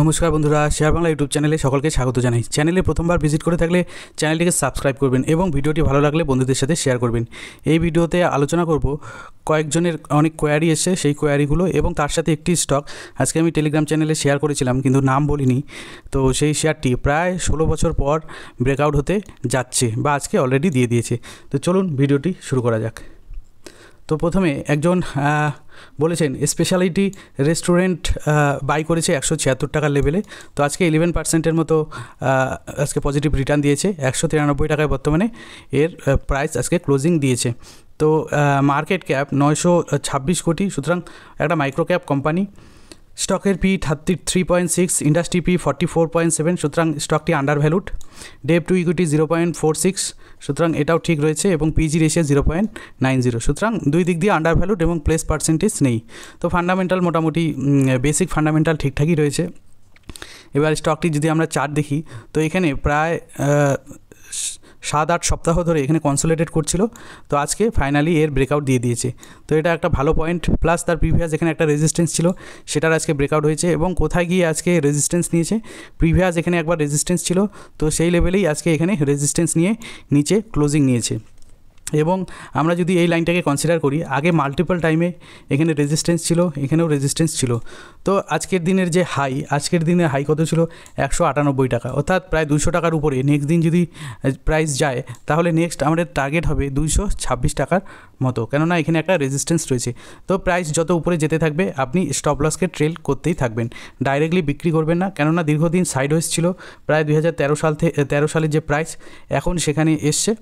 নমস্কার বন্ধুরা, share Bangla YouTube চ্যানেলে সকলকে স্বাগত জানাই। চ্যানেলে প্রথমবার ভিজিট করে থাকলে চ্যানেলটিকে সাবস্ক্রাইব করবেন এবং ভিডিওটি ভালো লাগলে বন্ধুদের সাথে শেয়ার করবেন। এই ভিডিওতে আলোচনা করব কয়েকজনের অনেক কোয়ারি এসে সেই কোয়ারিগুলো এবং তার সাথে একটি স্টক আজকে আমি টেলিগ্রাম চ্যানেলে শেয়ার করেছিলাম, কিন্তু নাম বলিনি। তো সেই শেয়ারটি প্রায় ষোলো বছর পর ব্রেকআউট হতে যাচ্ছে বা আজকে অলরেডি দিয়ে দিয়েছে। তো চলুন ভিডিওটি শুরু করা যাক। তো প্রথমে একজন বলেছেন স্পেশালিটি রেস্টুরেন্ট বাই করেছে একশো ছিয়াত্তর টাকার লেভেলে তো আজকে ইলেভেন পার্সেন্টের মতো আজকে পজিটিভ রিটার্ন দিয়েছে, একশো তিরানব্বই টাকায় বর্তমানে। এর প্রাইস আজকে ক্লোজিং দিয়েছে। তো মার্কেট ক্যাপ নয়শো ছাব্বিশ কোটি, সুতরাং একটা মাইক্রো ক্যাপ কোম্পানি স্টকের P thirty three point six industry P forty four point seven সুতরাং স্টকটি undervalued debt to equity zero point four six সুতরাং এটাও ঠিক রয়েছে এবং PEG ratio zero point nine zero সুতরাং দুই দিক দিয়ে আন্ডার ভ্যালুড এবং প্লেস পার্সেন্টেজ নেই। তো ফান্ডামেন্টাল মোটামুটি বেসিক ফান্ডামেন্টাল ঠিকঠাকই রয়েছে। এবার স্টকটি যদি আমরা চার্ট দেখি, তো এখানে প্রায় সাত আট সপ্তাহ ধরে এখানে কনসোলিডেট করছিল। তো আজকে ফাইনালি এর ব্রেকআউট দিয়ে দিয়েছে। তো এটা একটা ভালো পয়েন্ট প্লাস তার প্রিভিয়াস এখানে একটা রেজিস্ট্যান্স ছিল, সেটার আজকে ব্রেকআউট হয়েছে এবং কোথায় গিয়ে আজকে রেজিস্ট্যান্স নিয়েছে? প্রিভিয়াস এখানে একবার রেজিস্ট্যান্স ছিল, তো সেই লেভেলেই আজকে এখানে রেজিস্ট্যান্স নিয়ে নিচে ক্লোজিং নিয়েছে। এবং আমরা যদি এই লাইনটাকে কনসিডার করি, আগে মাল্টিপল টাইমে এখানে রেজিস্ট্যান্স ছিল, এখানেও রেজিস্ট্যান্স ছিল। তো আজকের দিনের যে হাই আজকের দিনের হাই কত ছিল? একশো আটানব্বই টাকা। অর্থাৎ প্রায় দুশো টাকার উপরে। নেক্সট দিন যদি প্রাইস যায়, তাহলে নেক্সট আমাদের টার্গেট হবে দুইশো ছাব্বিশ টাকার মতো। কেননা এখানে একটা রেজিস্ট্যান্স রয়েছে। তো প্রাইস যত উপরে যেতে থাকবে, আপনি স্টপ লসকে ট্রেল করতেই থাকবেন। ডাইরেক্টলি বিক্রি করবেন না। কেননা দীর্ঘদিন সাইড ছিল। প্রায় দুই হাজার তেরো সাল থেকে তেরো সালের যে প্রাইস এখন সেখানে এসছে।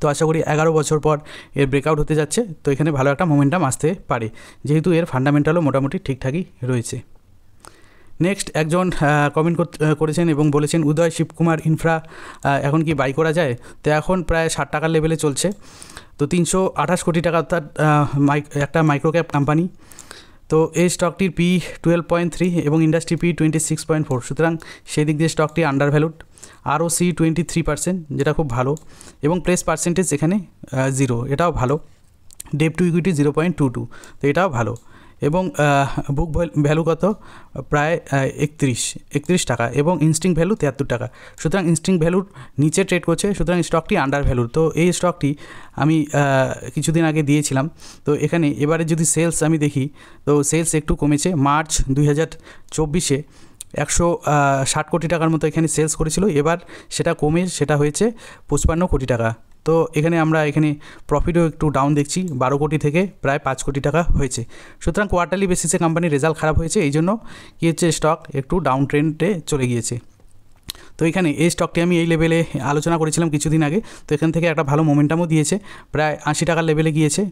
তো আশা করি এগারো বছর পর এর ব্রেকআউট হতে যাচ্ছে। তো এখানে ভালো একটা মোমেন্টাম আসতে পারে। যেহেতু এর ফান্ডামেন্টালও মোটামুটি ঠিকঠাকই রয়েছে। নেক্সট একজন কমেন্ট করেছেন এবং বলেছেন, উদয় শিবকুমার ইনফ্রা এখন কি বাই করা যায়? তো এখন প্রায় ষাট টাকার লেভেলে চলছে। তো তিনশো আঠাশ কোটি টাকা অর্থাৎ একটা মাইক্রো ক্যাপ কোম্পানি তো এই স্টকটির পি টুয়েলভ পয়েন্ট থ্রি এবং industry P twenty six point four সুতরাং সেই দিক দিয়ে স্টকটি undervalued ROCE twenty three percent যেটা খুব ভালো, এবং প্রেস পার্সেন্টেজ এখানে জিরো এটাও ভালো debt to equity zero point two two তো এটাও ভালো। এবং বুক ভ্যালু কত? প্রায় একত্রিশ একত্রিশ টাকা এবং ইনস্টিং ভ্যালু তিয়াত্তর টাকা। সুতরাং ইনস্টিং ভ্যালুর নিচে ট্রেড করছে, সুতরাং স্টকটি আন্ডার ভ্যালুর তো এই স্টকটি আমি কিছুদিন আগে দিয়েছিলাম। তো এখানে এবারে যদি সেলস আমি দেখি, তো সেলস একটু কমেছে। মার্চ দুই হাজার চব্বিশে একশো ষাট কোটি টাকার মতো এখানে সেলস করেছিল। এবার সেটা কমে, সেটা হয়েছে পঁচপান্ন কোটি টাকা। তো এখানে আমরা এখানে প্রফিটও একটু ডাউন দেখছি, বারো কোটি থেকে প্রায় পাঁচ কোটি টাকা হয়েছে। সুতরাং কোয়ার্টারলি বেসিসে কোম্পানির রেজাল্ট খারাপ হয়েছে, এই জন্য কী হচ্ছে স্টক একটু ডাউন ট্রেন্ডে চলে গিয়েছে। তো এখানে এই স্টকটি আমি এই লেভেলে আলোচনা করেছিলাম কিছুদিন আগে, তো এখান থেকে একটা ভালো মোমেন্টামও দিয়েছে, প্রায় আশি টাকার লেভেলে গিয়েছে।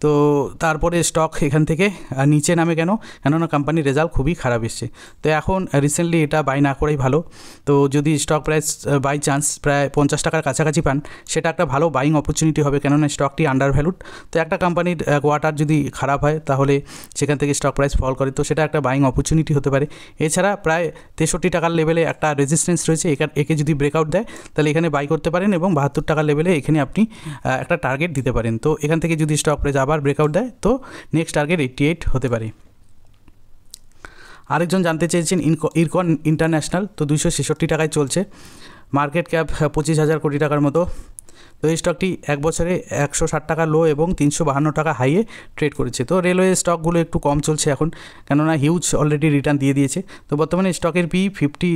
তো তারপরে স্টক এখান থেকে নিচে নামে কেন? কেননা কোম্পানির রেজাল্ট খুবই খারাপ এসছে। তো এখন রিসেন্টলি এটা বাই না করাই ভালো। তো যদি স্টক প্রাইস বাই চান্স প্রায় পঞ্চাশ টাকার কাছাকাছি পান, সেটা একটা ভালো বাইং অপরচুনিটি হবে কেননা স্টকটি আন্ডার ভ্যালুড তো একটা কোম্পানির কোয়ার্টার যদি খারাপ হয়, তাহলে সেখান থেকে স্টক প্রাইস ফল করে। তো সেটা একটা বাইং অপরচুনিটি হতে পারে। এছাড়া প্রায় তেষট্টি টাকার লেভেলে একটা রেজিস্ট্যান্স রয়েছে। একা- যদি ব্রেকআউট দেয়, তাহলে এখানে বাই করতে পারেন এবং বাহাত্তর টাকার লেভেলে এখানে আপনি একটা টার্গেট দিতে পারেন। তো এখান থেকে যদি স্টক প্রাইস আবার ব্রেকআউট দেয়, তো নেক্সট টার্গেট এইট্টি এইট হতে পারে। আরেকজন জানতে চেয়েছেন ইরকন ইন্টারন্যাশনাল তো দুইশো ছেষট্টি টাকায় চলছে। মার্কেট ক্যাপ পঁচিশ হাজার কোটি টাকার মতো। তো এই স্টকটি এক বছরে একশো ষাট টাকা লো এবং তিনশো বাহান্ন টাকা হাইয়ে ট্রেড করেছে। তো রেলওয়ে স্টকগুলো একটু কম চলছে এখন, কেননা হিউজ অলরেডি রিটার্ন দিয়ে দিয়েছে। তো বর্তমানে স্টকের PE fifty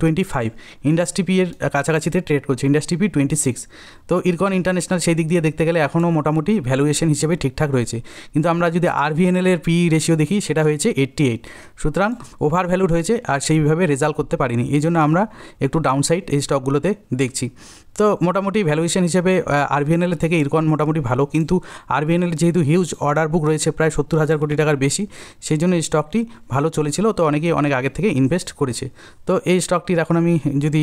twenty five industry PE এর কাছাকাছিতে ট্রেড করছে ইন্ডাস্ট্রি পি টোয়েন্টি সিক্স তো ইরকন ইন্টারন্যাশনাল সেই দিক দিয়ে দেখতে গেলে এখনও মোটামুটি ভ্যালুয়েশন হিসেবে ঠিকঠাক রয়েছে। কিন্তু আমরা যদি আরভিএনএল এর পি রেশিও দেখি, সেটা হয়েছে এইট্টি এইট সুতরাং ওভার ভ্যালুড হয়েছে আর সেইভাবে রেজাল্ট করতে পারিনি। এই জন্য আমরা একটু ডাউনসাইড এই স্টকগুলোতে দেখছি। তো মোটামুটি ভ্যালুয়েশন হিসেবে আরভিএনএল থেকে ইরকন মোটামুটি ভালো। কিন্তু আরভিএনএল যেহেতু হিউজ অর্ডার বুক রয়েছে, প্রায় সত্তর হাজার কোটি টাকার বেশি, সেই জন্য এই স্টকটি ভালো চলেছিল। তো অনেকেই অনেক আগে থেকে ইনভেস্ট করেছে। তো এই স্টকটির এখন আমি যদি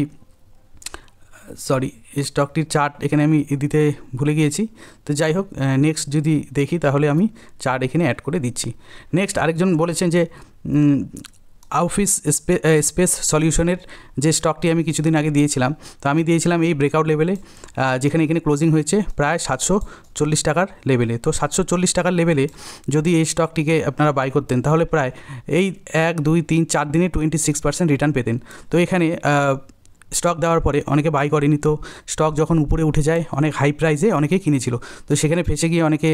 সরি এই স্টকটির চার্ট এখানে আমি দিতে ভুলে গিয়েছি। তো যাই হোক নেক্সট যদি দেখি, তাহলে আমি চার্ট এখানে অ্যাড করে দিচ্ছি। নেক্সট আরেকজন বলেছেন যে আউফিস স্পেস সলিউশনের যে স্টকটি আমি কিছুদিন আগে দিয়েছিলাম, তো আমি দিয়েছিলাম এই ব্রেকআউট লেভেলে যেখানে এখানে ক্লোজিং হয়েছে প্রায় সাতশো চল্লিশ টাকার লেভেলে তো সাতশো চল্লিশ টাকার লেভেলে যদি এই স্টকটিকে আপনারা বাই করতেন, তাহলে প্রায় এই এক, দুই, তিন, চার দিনে টোয়েন্টি সিক্স পার্সেন্ট রিটার্ন পেতেন। তো এখানে স্টক দেওয়ার পরে অনেকে বাই করেনি তো স্টক যখন উপরে উঠে যায়, অনেক হাই প্রাইসে অনেকেই কিনেছিল। তো সেখানে ফেসে গিয়ে অনেকে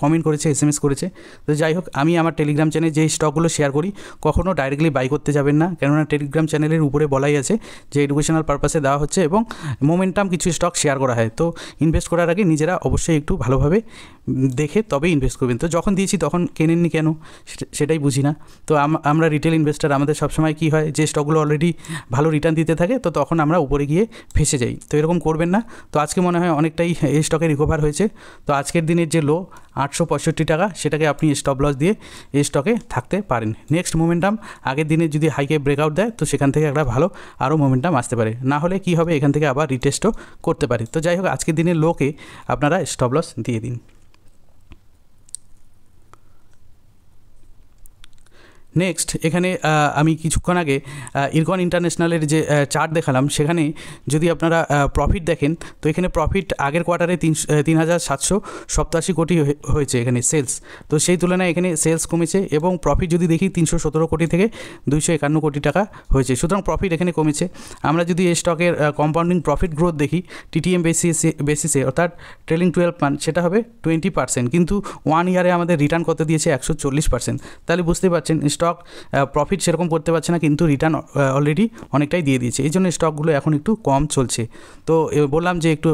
কমেন্ট করেছে এস এম এস করেছে। তো যাই হোক, আমি আমার টেলিগ্রাম চ্যানেলে যে স্টকগুলো শেয়ার করি কখনও ডাইরেক্টলি বাই করতে যাবেন না। কেননা টেলিগ্রাম চ্যানেলের উপরে বলাই আছে যে এডুকেশনাল পারপাসে দেওয়া হচ্ছে এবং মোমেন্টাম কিছু স্টক শেয়ার করা হয়। তো ইনভেস্ট করার আগে নিজেরা অবশ্যই একটু ভালোভাবে দেখে তবে ইনভেস্ট করবেন। তো যখন দিয়েছি তখন কেনেননি কেন? সেটাই বুঝি না। তো আমরা রিটেল ইনভেস্টার আমাদের সবসময় কী হয়, যে স্টকগুলো অলরেডি ভালো রিটার্ন দিতে থাকে, তো তখন আমরা উপরে গিয়ে ফেসে যাই। তো এরকম করবেন না। তো আজকে মনে হয় অনেকটাই এই স্টকে রিকভার হয়েছে। তো আজকের দিনের যে লো আটশো পঁয়ষট্টি টাকা, সেটাকে আপনি স্টপ লস দিয়ে এই স্টকে থাকতে পারেন। নেক্সট মোমেন্টাম আগের দিনে যদি হাইকে ব্রেকআউট দেয়, তো সেখান থেকে একটা ভালো আরও মোমেন্টাম আসতে পারে। না হলে কী হবে, এখান থেকে আবার রিটেস্টও করতে পারে। তো যাই হোক, আজকের দিনের লোকে আপনারা স্টপ লস দিয়ে দিন। নেক্সট এখানে আমি কিছুক্ষণ আগে ইরকন ইন্টারন্যাশনালের যে চার্ট দেখালাম, সেখানে যদি আপনারা প্রফিট দেখেন, তো এখানে প্রফিট আগের কোয়ার্টারে তিন তিন হাজার সাতশো সপ্তাশি কোটি হয়েছে এখানে সেলস তো সেই তুলনায় এখানে সেলস কমেছে এবং প্রফিট যদি দেখি তিনশো সতেরো কোটি থেকে দুইশো একান্ন কোটি টাকা হয়েছে। সুতরাং প্রফিট এখানে কমেছে। আমরা যদি এই স্টকের কম্পাউন্ডিং প্রফিট গ্রোথ দেখি টিটিএম বেসিসে বেসিসে অর্থাৎ ট্রেলিং টুয়েলভ মান্থ সেটা হবে টোয়েন্টি পার্সেন্ট কিন্তু ওয়ান ইয়ারে আমাদের রিটার্ন কত দিয়েছে? একশো চল্লিশ পার্সেন্ট তাহলে বুঝতে পারছেন স্টক প্রফিট সেরকম করতে পারছে না, কিন্তু রিটার্ন অলরেডি অনেকটাই দিয়ে দিয়েছে। এই জন্য স্টকগুলো এখন একটু কম চলছে। তো বললাম যে একটু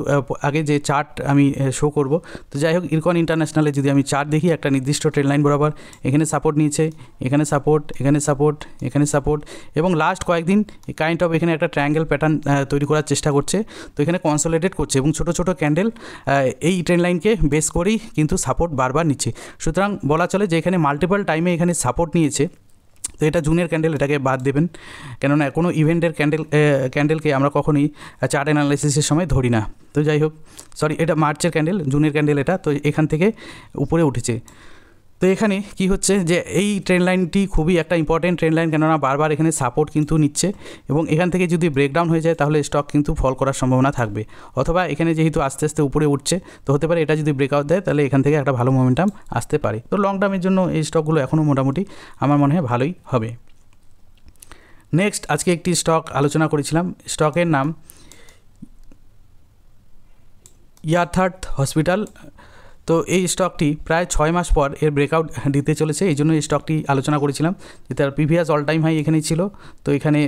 আগে যে চার্ট আমি শো করব। তো যাই হোক ইরকন ইন্টারন্যাশনালে যদি আমি চার্ট দেখি, একটা নির্দিষ্ট ট্রেন লাইন বরাবর, এখানে সাপোর্ট নিয়েছে, এখানে সাপোর্ট এখানে সাপোর্ট এখানে সাপোর্ট এবং লাস্ট কয়েকদিন কাইন্ড অফ এখানে একটা ট্রায়াঙ্গেল প্যাটার্ন তৈরি করার চেষ্টা করছে। তো এখানে কনসোলেটেড করছে এবং ছোটো ছোটো ক্যান্ডেল এই ট্রেন লাইনকে বেস করেই কিন্তু সাপোর্ট বারবার নিচ্ছে। সুতরাং বলা চলে যে এখানে মাল্টিপল টাইমে এখানে সাপোর্ট নিয়েছে। তো এটা জুনের ক্যান্ডেল এটাকে বাদ দেবেন। কেননা কোনো ইভেন্টের ক্যান্ডেল ক্যান্ডেলকে আমরা কখনোই চার্ট অ্যানালাইসিসের সময় ধরি না। তো যাই হোক সরি এটা মার্চের ক্যান্ডেল জুনের ক্যান্ডেল এটা, তো এখান থেকে উপরে উঠেছে। তো এখানে কি হচ্ছে যে এই ট্রেন লাইনটি খুবই একটা ইম্পর্টেন্ট ট্রেন লাইন কেননা বারবার এখানে সাপোর্ট কিন্তু নিচ্ছে এবং এখান থেকে যদি ব্রেকডাউন হয়ে যায় তাহলে স্টক কিন্তু ফল করার সম্ভাবনা থাকবে। অথবা এখানে যেহেতু আস্তে আস্তে উপরে উঠছে, তো হতে পারে এটা যদি ব্রেকআউট দেয় তাহলে এখান থেকে একটা ভালো মোমেন্টাম আসতে পারে। তো লং টার্মের জন্য এই স্টকগুলো এখনও মোটামুটি আমার মনে হয় ভালোই হবে। নেক্সট আজকে একটি স্টক আলোচনা করেছিলাম। স্টকের নাম ইয়াথার্থ হসপিটাল তো এই স্টকটি প্রায় ছয় মাস পর এর ব্রেকআউট দিতে চলেছে, এই জন্য এই স্টকটি আলোচনা করেছিলাম যে তার প্রিভিয়াস অল টাইম হাই এখানেই ছিল। তো এখানে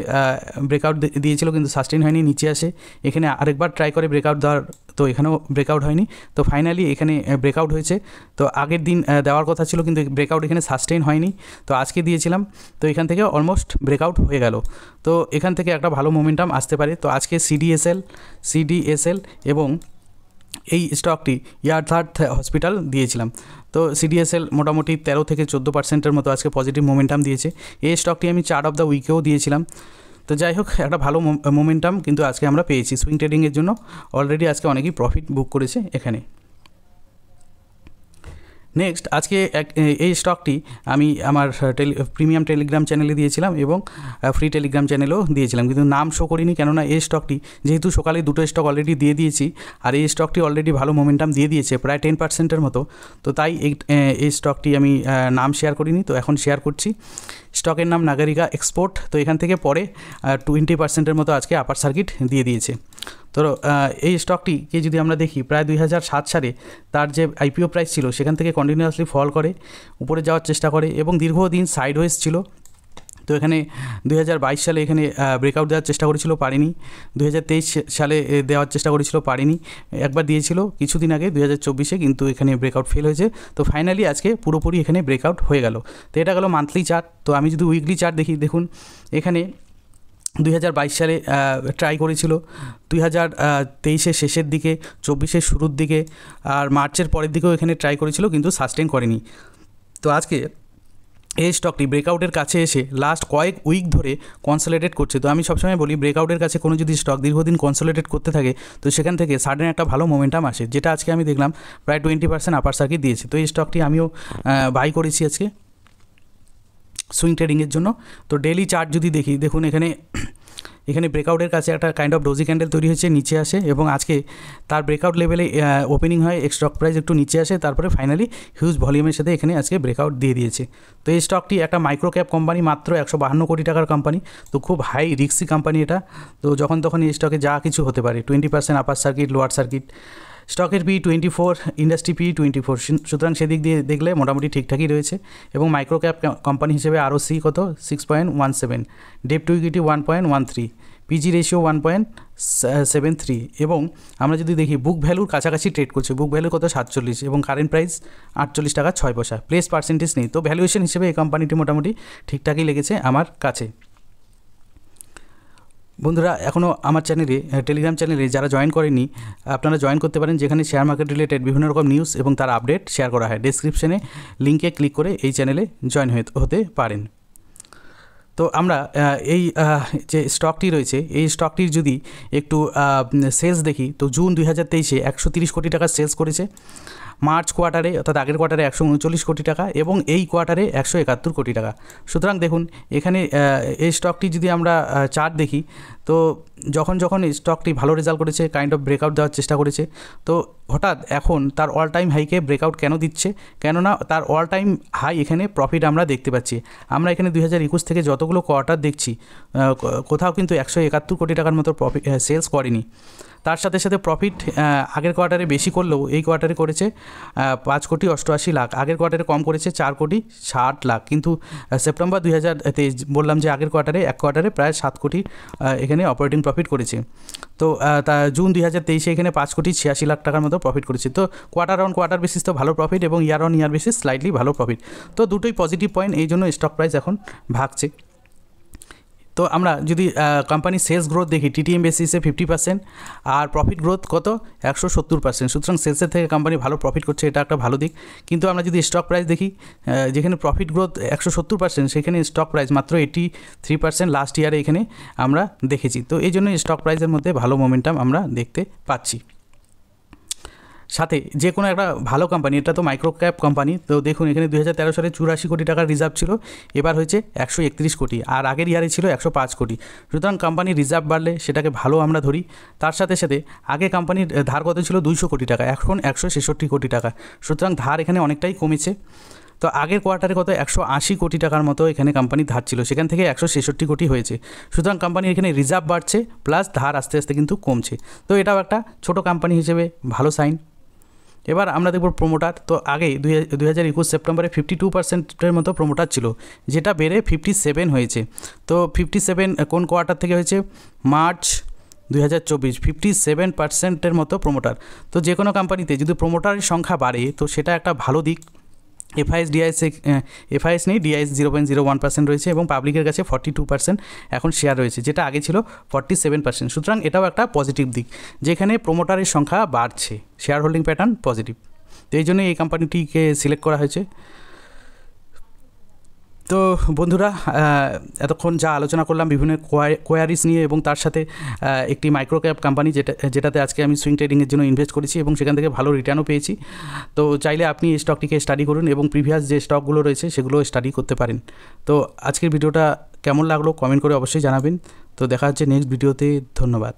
ব্রেকআউট দিয়েছিল কিন্তু সাস্টেন হয়নি, নিচে আসে। এখানে আরেকবার ট্রাই করে ব্রেকআউট দেওয়ার, তো এখানেও ব্রেকআউট হয়নি। তো ফাইনালি এখানে ব্রেকআউট হয়েছে। তো আগের দিন দেওয়ার কথা ছিল কিন্তু ব্রেকআউট এখানে সাস্টেন হয়নি। তো আজকে দিয়েছিলাম। তো এখান থেকে অলমোস্ট ব্রেকআউট হয়ে গেল। তো এখান থেকে একটা ভালো মোমেন্টাম আসতে পারে। তো আজকে সিডিএসএল সিডিএসএল এবং এই স্টকটি ইয়ার্থার্থ হসপিটাল দিয়েছিলাম। তো সিডিএসএল মোটামুটি তেরো থেকে চোদ্দ পার্সেন্টের মতো আজকে পজিটিভ মোমেন্টাম দিয়েছে। এই স্টকটি আমি চার্ট অফ দ্য উইকেও দিয়েছিলাম। তো যাই হোক, একটা ভালো মোমেন্টাম কিন্তু আজকে আমরা পেয়েছি। সুইং ট্রেডিংয়ের জন্য অলরেডি আজকে অনেকেই প্রফিট বুক করেছে এখানে। নেক্সট আজকে এক এই স্টকটি আমি আমার টেলি প্রিমিয়াম টেলিগ্রাম চ্যানেলে দিয়েছিলাম এবং ফ্রি টেলিগ্রাম চ্যানেলেও দিয়েছিলাম। কিন্তু নাম শো করিনি কেননা এই স্টকটি যেহেতু সকালে দুটো স্টক অলরেডি দিয়ে দিয়েছি, আর এই স্টকটি অলরেডি ভালো মোমেন্টাম দিয়ে দিয়েছে, প্রায় টেন পার্সেন্টের মতো। তো তাই এই স্টকটি আমি নাম শেয়ার করিনি, তো এখন শেয়ার করছি। স্টকের নাম নাগারিকা এক্সপোর্ট তো এখান থেকে পরে টোয়েন্টি পার্সেন্টের মতো আজকে আপার সার্কিট দিয়ে দিয়েছে। তো এই স্টকটিকে যদি আমরা দেখি, প্রায় দুই সাত সালে তার যে আইপিও প্রাইস ছিল, সেখান থেকে কন্টিনিউয়াসলি ফল করে, উপরে যাওয়ার চেষ্টা করে এবং দীর্ঘদিন সাইড ওয়েজ ছিল। তো এখানে দুই হাজার বাইশ সালে এখানে ব্রেকআউট দেওয়ার চেষ্টা করেছিল, পারেনি। দুই হাজার তেইশ সালে দেওয়ার চেষ্টা করেছিল, পারেনি। একবার দিয়েছিল, কিছুদিন আগে, দুই হাজার কিন্তু এখানে ব্রেকআউট ফেল হয়েছে। তো ফাইনালি আজকে পুরোপুরি এখানে ব্রেকআউট হয়ে গেল। তো এটা গেলো মান্থলি চার্ট তো আমি যদি উইকলি চার্ট দেখি, দেখুন, এখানে দুই হাজার বাইশ সালে ট্রাই করেছিল। দুই হাজার তেইশের শেষের দিকে, চব্বিশের শুরুর দিকে আর মার্চের পরের দিকেও এখানে ট্রাই করেছিল, কিন্তু সাস্টেন করেনি। তো আজকে এই স্টকটি ব্রেকআউটের কাছে এসে লাস্ট কয়েক উইক ধরে কনসোলেটেড করছে। তো আমি সবসময় বলি ব্রেকআউটের কাছে কোনো যদি স্টক দীর্ঘদিন কনসোলেটেড করতে থাকে, তো সেখান থেকে সাডেন একটা ভালো মোমেন্টাম আসে, যেটা আজকে আমি দেখলাম, প্রায় টোয়েন্টি পার্সেন্ট আপার সার্কিট দিয়েছে। তো এই স্টকটি আমিও বাই করেছি আজকে। সুইং ট্রেডিংয়ের জন্য। তো ডেলি চার্ট যদি দেখি, দেখুন এখানে এখানে ব্রেকআউটের কাছে একটা কাইন্ড অফ ডোজি ক্যান্ডেল তৈরি হয়েছে, নিচে আসে এবং আজকে তার ব্রেকআউট লেভেলে ওপেনিং হয় স্টক প্রাইস একটু নিচে আসে, তারপরে ফাইনালি হিউজ ভলিউমের সাথে এখানে আজকে ব্রেকআউট দিয়ে দিয়েছে। তো এই স্টকটি একটা মাইক্রো ক্যাপ কোম্পানি মাত্র একশো বাহান্ন কোটি টাকার কোম্পানি তো খুব হাই রিক্সি কোম্পানি এটা। তো যখন তখন এই স্টকে যা কিছু হতে পারে twenty percent upper circuit lower circuit স্টকের PE twenty four industry PE twenty four সুতরাং সেদিক দিয়ে দেখলে মোটামুটি ঠিকঠাকই রয়েছে এবং মাইক্রো ক্যাপ কোম্পানি হিসেবে আরও সি কত? Six point one seven debt to equity one point one three PEG ratio one point seven three এবং আমরা যদি দেখি বুক ভ্যালুর কাছাকাছি ট্রেড করছে বুক ভ্যালু কত? সাতচল্লিশ এবং কারেন্ট প্রাইস আটচল্লিশ টাকা ছয় পয়সা প্লেস পার্সেন্টেজ নেই। তো ভ্যালুয়েশন হিসেবে এই কোম্পানিটি মোটামুটি ঠিকঠাকই লেগেছে আমার কাছে। বন্ধুরা এখনও আমার চ্যানেলে টেলিগ্রাম চ্যানেলে যারা জয়েন করেনি আপনারা জয়েন করতে পারেন, যেখানে শেয়ার মার্কেট রিলেটেড বিভিন্ন রকম নিউজ এবং তার আপডেট শেয়ার করা হয়। ডিসক্রিপশনে লিঙ্কে ক্লিক করে এই চ্যানেলে জয়েন হতে পারেন। তো আমরা এই যে স্টকটি রয়েছে, এই স্টকটির যদি একটু সেলস দেখি, তো জুন দুই হাজার তেইশে একশো তিরিশ কোটি টাকা সেলস করেছে। মার্চ কোয়ার্টারে, অর্থাৎ আগের কোয়ার্টারে একশো উনচল্লিশ কোটি টাকা এবং এই কোয়ার্টারে একশো একাত্তর কোটি টাকা। সুতরাং দেখুন, এখানে এই স্টকটি যদি আমরা চার্ট দেখি, তো যখন যখন স্টকটি ভালো রেজাল্ট করেছে কাইন্ড অফ ব্রেকআউট দেওয়ার চেষ্টা করেছে, তো হঠাৎ এখন তার অল টাইম হাইকে ব্রেকআউট কেন দিচ্ছে? কেননা তার অল টাইম হাই এখানে প্রফিট আমরা দেখতে পাচ্ছি। আমরা এখানে দুই হাজার একুশ থেকে যতগুলো কোয়ার্টার দেখছি কোথাও কিন্তু একশো একাত্তর কোটি টাকার মতো প্রফিট সেলস করেনি। তার সাথে সাথে প্রফিট আগের কোয়ার্টারে বেশি করলেও এই কোয়ার্টারে করেছে পাঁচ কোটি অষ্টআশি লাখ। আগের কোয়ার্টারে কম করেছে চার কোটি ষাট লাখ। কিন্তু সেপ্টেম্বর দুই হাজার তেইশ বললাম যে আগের কোয়ার্টারে এক কোয়ার্টারে প্রায় সাত কোটি এখানে অপারেটিং প্রফিট করেছে। তো তা জুন দুই হাজার তেইশে এখানে পাঁচ কোটি ছিয়াশি লাখ টাকার মতো প্রফিট করেছে। তো কোয়ার্টার অন কোয়ার্টার বেসিস তো ভালো প্রফিট এবং year on year basis slightly ভালো প্রফিট তো, দুটোই পজিটিভ পয়েন্ট এই জন্য স্টক প্রাইস এখন ভাগছে। তো আমরা যদি কোম্পানি সেলস গ্রোথ দেখি টিটিএম বেসিসে ফিফটি পার্সেন্ট আর প্রফিট গ্রোথ কত? একশো সত্তর পার্সেন্ট সুতরাং সেলসের থেকে কোম্পানি ভালো প্রফিট করছে, এটা একটা ভালো দিক। কিন্তু আমরা যদি স্টক প্রাইস দেখি যেখানে প্রফিট গ্রোথ একশো সত্তর পার্সেন্ট সেখানে স্টক প্রাইস মাত্র এইটি থ্রি পার্সেন্ট লাস্ট ইয়ারে এখানে আমরা দেখেছি। তো এই জন্য স্টক প্রাইসের মধ্যে ভালো মোমেন্টাম আমরা দেখতে পাচ্ছি। সাথে যে কোনো একটা ভালো কোম্পানি এটা তো মাইক্রো ক্যাপ কোম্পানি তো দেখুন এখানে দু হাজার তেরো সালে চুরাশি কোটি টাকার রিজার্ভ ছিল, এবার হয়েছে একশো একত্রিশ কোটি, আর আগের ইয়ারে ছিল একশো পাঁচ কোটি। সুতরাং কোম্পানির রিজার্ভ বাড়লে সেটাকে ভালো আমরা ধরি। তার সাথে সাথে আগে কোম্পানির ধার কত ছিল? দুইশো কোটি টাকা, এখন একশো ছেষট্টি কোটি টাকা। সুতরাং ধার এখানে অনেকটাই কমেছে। তো আগের কোয়ার্টারে কত? একশো আশি কোটি টাকার মতো এখানে কোম্পানি ধার ছিল, সেখান থেকে একশো ছেষট্টি কোটি হয়েছে। সুতরাং কোম্পানির এখানে রিজার্ভ বাড়ছে প্লাস ধার আস্তে আস্তে কিন্তু কমছে। তো এটাও একটা ছোটো কোম্পানি হিসেবে ভালো সাইন এবার আমরা দেখব প্রোমোটার তো আগে দুই হাজার একুশ সেপ্টেম্বরে ফিফটি টু পার্সেন্টের মতো প্রোমোটার ছিল, যেটা বেড়ে ফিফটি সেভেন হয়েছে। তো ফিফটি সেভেন কোন কোয়ার্টার থেকে হয়েছে? মার্চ দুই হাজার চব্বিশ ফিফটি সেভেন পার্সেন্টের মতো প্রোমোটার তো যে কোনো কোম্পানিতে যদি প্রোমোটারের সংখ্যা বাড়ে, তো সেটা একটা ভালো দিক। এফআইএস ডিআইএস এফআইএস নেই, DIIs zero point zero one percent রয়েছে এবং পাবলিকের কাছে ফর্টি টু পার্সেন্ট এখন শেয়ার রয়েছে, যেটা আগে ছিল ফর্টি সেভেন পার্সেন্ট সুতরাং এটাও একটা পজিটিভ দিক, যেখানে প্রোমোটারের সংখ্যা বাড়ছে শেয়ার হোল্ডিং প্যাটার্ন পজিটিভ তো এই জন্য এই কোম্পানিটিকে সিলেক্ট করা হয়েছে। তো বন্ধুরা এতক্ষণ যা আলোচনা করলাম বিভিন্ন কোয়ারিস নিয়ে এবং তার সাথে একটি মাইক্রো ক্যাপ কোম্পানি যেটা, যেটাতে আজকে আমি সুইং ট্রেডিংয়ের জন্য ইনভেস্ট করেছি এবং সেখান থেকে ভালো রিটার্নও পেয়েছি। তো চাইলে আপনি এই স্টকটিকে স্টাডি করুন এবং প্রিভিয়াস যে স্টকগুলো রয়েছে সেগুলো স্টাডি করতে পারেন। তো আজকের ভিডিওটা কেমন লাগল? কমেন্ট করে অবশ্যই জানাবেন। তো দেখা হচ্ছে নেক্সট ভিডিওতে ধন্যবাদ।